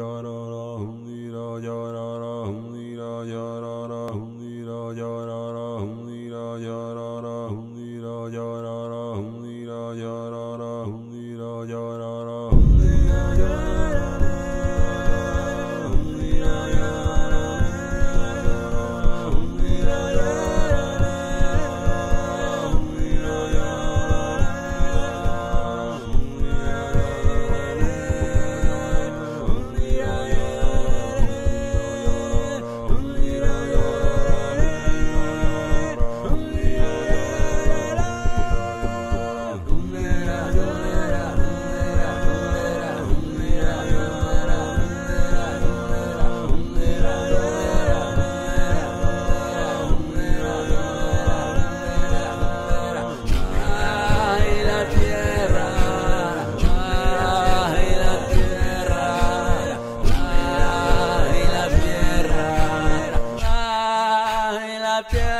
रामदि राजा रा रा हि राजा राजा रामदि राजा रा राजा रामदि राजा रा राजा रा after